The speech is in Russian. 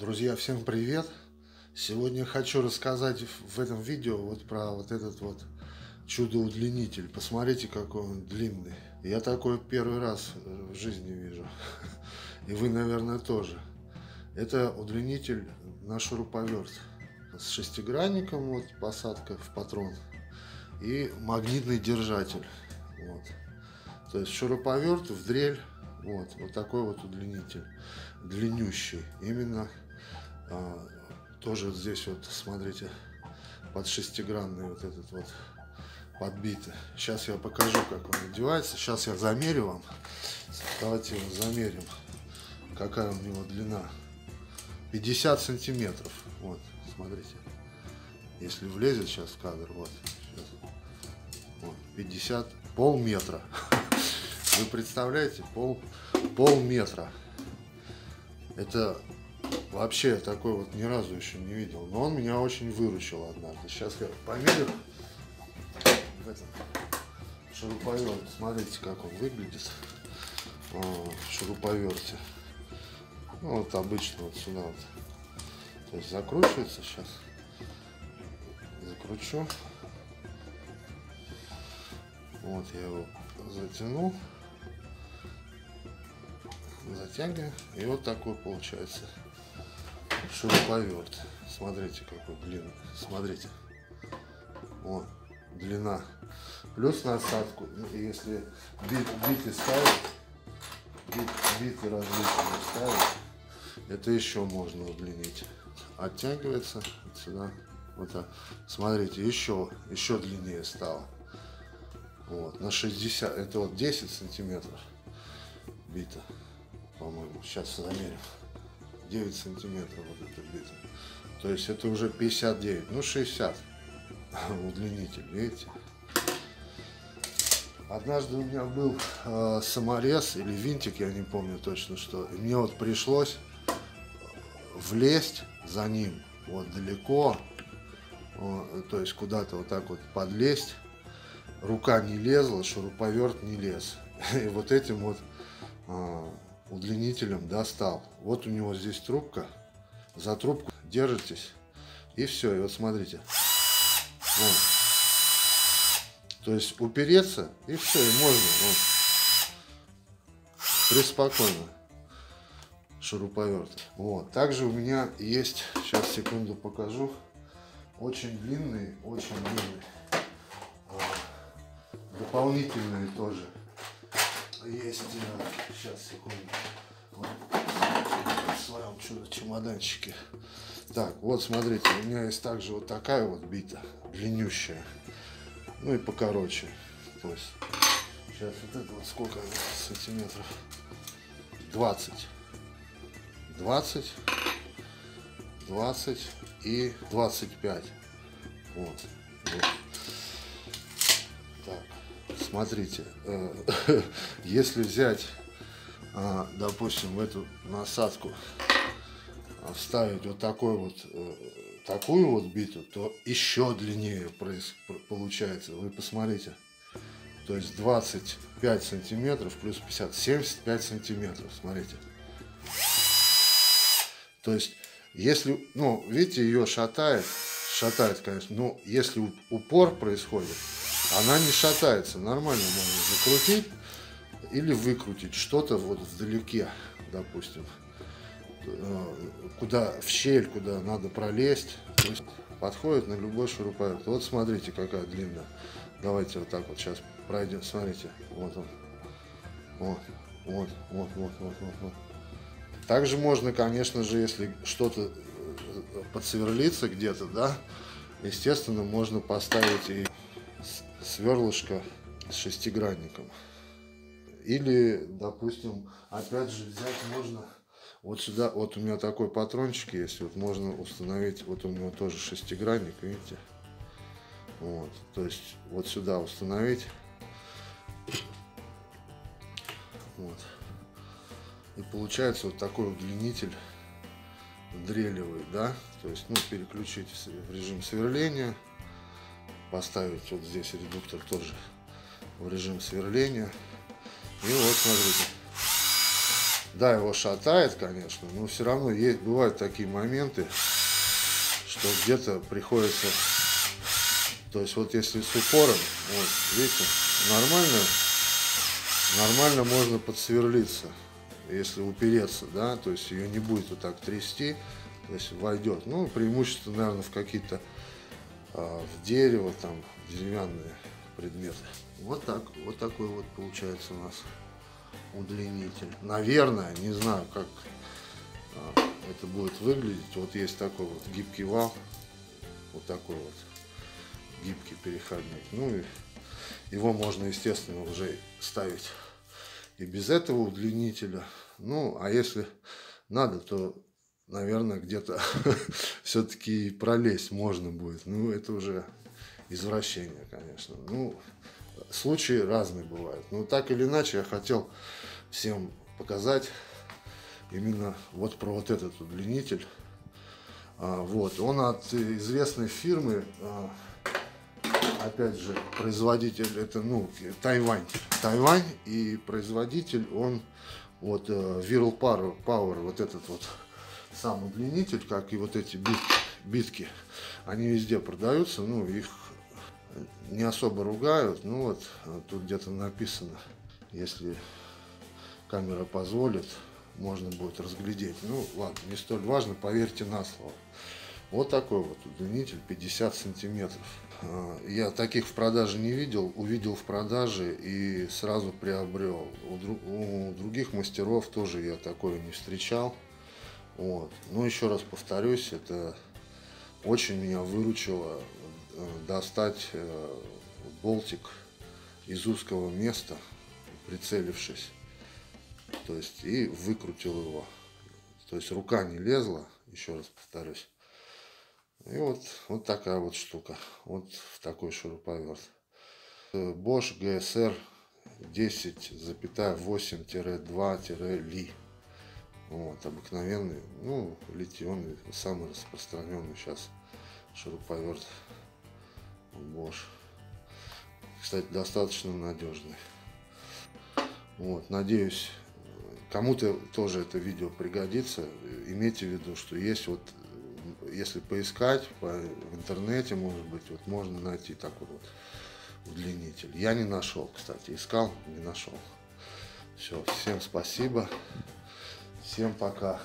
Друзья, всем привет! Сегодня хочу рассказать в этом видео вот про вот этот вот чудо-удлинитель. Посмотрите, какой он длинный. Я такой первый раз в жизни вижу. И вы, наверное, тоже. Это удлинитель на шуруповерт с шестигранником, вот посадка в патрон и магнитный держатель. Вот. То есть шуруповерт в дрель вот, вот такой вот удлинитель, длиннющий. Именно тоже вот здесь вот, смотрите, под шестигранный вот этот вот подбитый. Сейчас я покажу, как он одевается. Сейчас я замерю вам. Давайте его замерим, какая у него длина. 50 сантиметров. Вот, смотрите. Если влезет сейчас в кадр, вот. Сейчас. вот 50, полметра. Вы представляете, пол, полметра. Это вообще такой вот ни разу еще не видел. Но он меня очень выручил однажды. Сейчас я померю шуруповерт. Смотрите, как он выглядит в шуруповерте. Ну, вот обычно вот сюда вот. То есть закручивается сейчас. Закручу. Вот я его затянул затягиваем. И вот такой получается шуруповерт. Смотрите, какой длинный. Смотрите. Вот, длина. Плюс насадку, ну, если бит, биты ставить, бит, биты различные ставить, это еще можно удлинить. Оттягивается сюда. Вот так. Смотрите, еще, еще длиннее стало. Вот, на 60, это вот 10 сантиметров бита по-моему. Сейчас замерим. 9 сантиметров вот эта бита. То есть это уже 59, ну 60 удлинитель, видите? Однажды у меня был э, саморез или винтик, я не помню точно что. И мне вот пришлось влезть за ним вот далеко, э, то есть куда-то вот так вот подлезть. Рука не лезла, шуруповерт не лез. И вот этим вот э, удлинителем достал. Вот у него здесь трубка. За трубку держитесь. И все. И вот смотрите. Вот. То есть упереться и все, и можно. Вот. Преспокойно. Шуруповерт. Вот. Также у меня есть, сейчас секунду покажу, очень длинный, очень длинный. А, дополнительные тоже есть, сейчас, секунду, в своем чемоданчике. Так, вот смотрите, у меня есть также вот такая вот бита, длиннющая, ну и покороче. То есть, сейчас вот это вот сколько сантиметров? 20. 20, 20 и 25. Вот. вот смотрите, э, если взять, а, допустим, эту насадку а, вставить вот такой вот э, такую вот биту, то еще длиннее получается. Вы посмотрите. То есть 25 сантиметров плюс 50, 75 сантиметров. Смотрите. То есть, если, ну, видите, ее шатает, шатает, конечно, но если упор происходит, она не шатается, нормально можно закрутить или выкрутить что-то вот вдалеке, допустим, э, куда в щель, куда надо пролезть, то есть подходит на любой шуруповерт. Вот смотрите, какая длинная. Давайте вот так вот сейчас пройдем, смотрите, вот он, вот, вот, вот, вот, вот, вот. вот. Также можно, конечно же, если что-то э, подсверлится где-то, да, естественно, можно поставить и сверлышко с шестигранником. Или, допустим, опять же взять можно вот сюда, вот у меня такой патрончик есть, вот можно установить, вот у него тоже шестигранник, видите? Вот, то есть вот сюда установить. Вот. И получается вот такой удлинитель дрелевый, да, то есть, ну, переключить в режим сверления поставить вот здесь редуктор тоже в режим сверления. И вот смотрите, Да, его шатает, конечно, но все равно есть, бывают такие моменты, что где-то приходится... То есть вот если с упором, вот, видите, нормально, нормально можно подсверлиться, если упереться, да, то есть ее не будет вот так трясти, то есть войдет. Ну, преимущество, наверное, в какие-то в дерево, там, деревянные предметы. Вот так, вот такой вот получается у нас удлинитель. Наверное, не знаю, как а, это будет выглядеть. Вот есть такой вот гибкий вал, вот такой вот гибкий переходник. Ну и его можно, естественно, уже ставить и без этого удлинителя. Ну, а если надо, то, наверное, где-то все-таки пролезть можно будет. Ну, это уже извращение, конечно. Ну, случаи разные бывают. Но так или иначе, я хотел всем показать именно вот про вот этот удлинитель. А, вот, он от известной фирмы, а, опять же, производитель, это, ну, Тайвань. Тайвань и производитель, он, вот, э, Viral Power, Power, вот этот вот сам удлинитель, как и вот эти бит, битки, они везде продаются, ну, их не особо ругают, ну вот, тут где-то написано, если камера позволит, можно будет разглядеть. Ну, ладно, не столь важно, поверьте на слово. Вот такой вот удлинитель 50 сантиметров. А, я таких в продаже не видел, увидел в продаже и сразу приобрел. У, у других мастеров тоже я такое не встречал. Вот. Но еще раз повторюсь, это очень меня выручило э, достать э, болтик из узкого места, прицелившись. То есть и выкрутил его. То есть рука не лезла, еще раз повторюсь. И вот, вот такая вот штука. Вот в такой шуруповерт. Bosch GSR 10,8-2-Li. Вот, обыкновенный, ну, литионный, самый распространенный сейчас шуруповерт Bosch. Кстати, достаточно надежный. Вот, надеюсь, Кому-то тоже это видео пригодится. Имейте в виду, что есть вот, если поискать по, в интернете, может быть, вот можно найти такой вот удлинитель. Я не нашел, кстати, искал, не нашел. Все, всем спасибо, всем пока.